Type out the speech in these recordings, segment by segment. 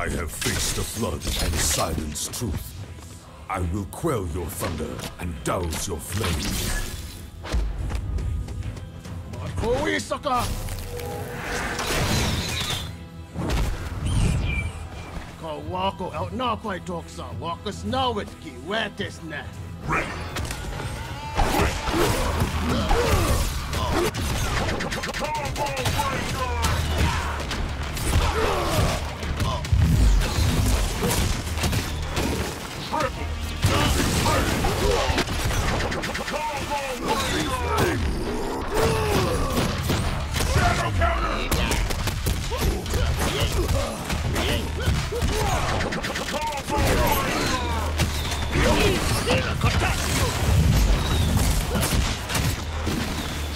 I have faced the flood and silenced truth. I will quell your thunder and douse your flame. Uwi, sucker! Go walk out now, quite talk so. Walk us now with key. Where this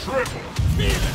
Triple. Feel it.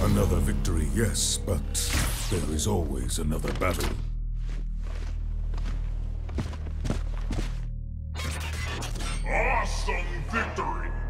Another victory, yes, but there is always another battle. awesome victory!